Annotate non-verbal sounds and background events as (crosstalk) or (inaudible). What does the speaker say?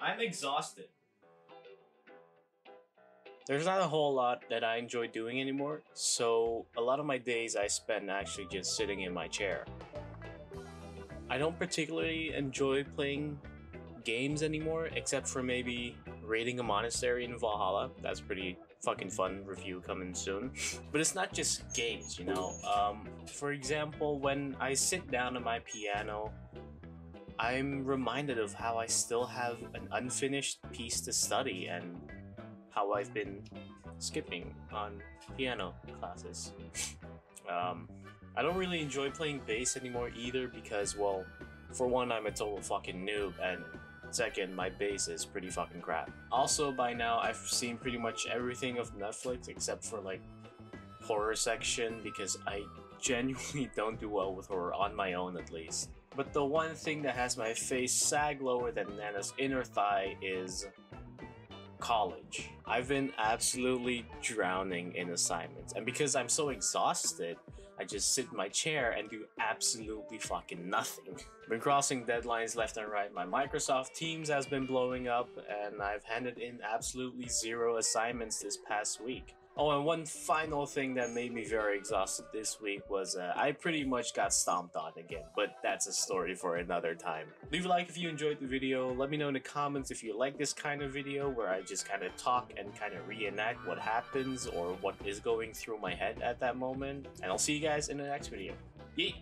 I'm exhausted. There's not a whole lot that I enjoy doing anymore, so a lot of my days I spend actually just sitting in my chair. I don't particularly enjoy playing games anymore, except for maybe raiding a monastery in Valhalla. That's pretty fucking fun review coming soon. (laughs) but it's not just games, you know. Um, for example, when I sit down at my piano, I'm reminded of how I still have an unfinished piece to study and how I've been skipping on piano classes. um, I don't really enjoy playing bass anymore either because, well, for one, I'm a total fucking noob, and second, my bass is pretty fucking crap. Also, by now, I've seen pretty much everything of Netflix except for like horror section because I genuinely (laughs) don't do well with horror on my own at least. But the one thing that has my face sag lower than Nana's inner thigh is college. I've been absolutely drowning in assignments, and because I'm so exhausted, I just sit in my chair and do absolutely fucking nothing. (laughs) Been crossing deadlines left and right. My Microsoft Teams has been blowing up, and I've handed in absolutely zero assignments this past week. Oh, and one final thing that made me very exhausted this week was uh, I pretty much got stomped on again, but that's a story for another time. Leave a like if you enjoyed the video, let me know in the comments if you like this kind of video where I just kind of talk and kind of reenact what happens or what is going through my head at that moment, and I'll see you guys in the next video. Yeet!